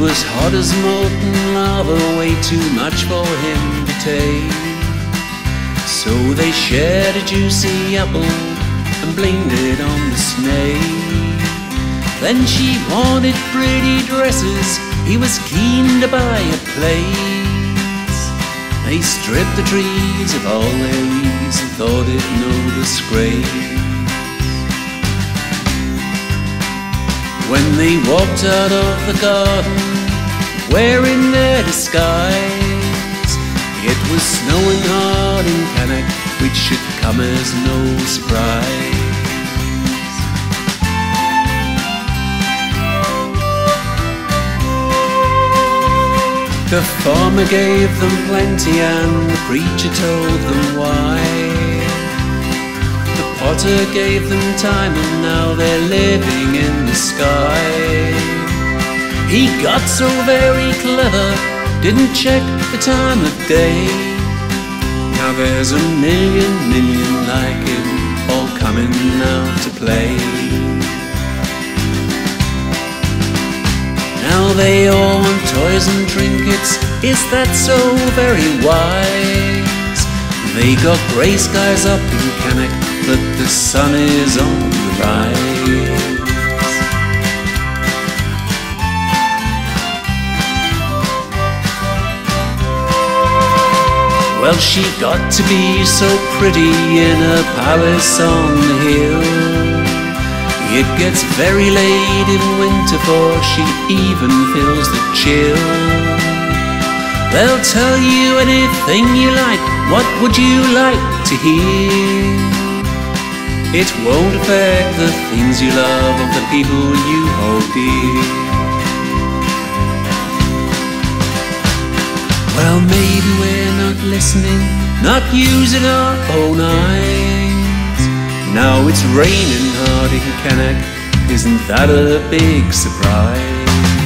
was hot as molten lava, way too much for him to take. So they shared a juicy apple and blamed it on the snake. Then she wanted pretty dresses, he was keen to buy a place. They stripped the trees of all their leaves and thought it no disgrace. When they walked out of the garden, wearing their disguise, it was snowing hard in Qaanaaq, which should come as no surprise. The farmer gave them plenty and the preacher told them why. The potter gave them time and now they're living in the sky. He got so very clever, didn't check the time of day. Now there's a million, million like him, all coming now to play. Now they all want toys and trinkets, is that so very wise? They got grey skies up in Qaanaaq, but the sun is on the rise. Well, she got to be so pretty in a palace on the hill. It gets very late in winter for she even feels the chill. They'll tell you anything you like, what would you like to hear? It won't affect the things you love or the people you hold dear. Well, maybe we're not listening, not using our own eyes. Now it's raining hard in Qaanaaq, isn't that a big surprise?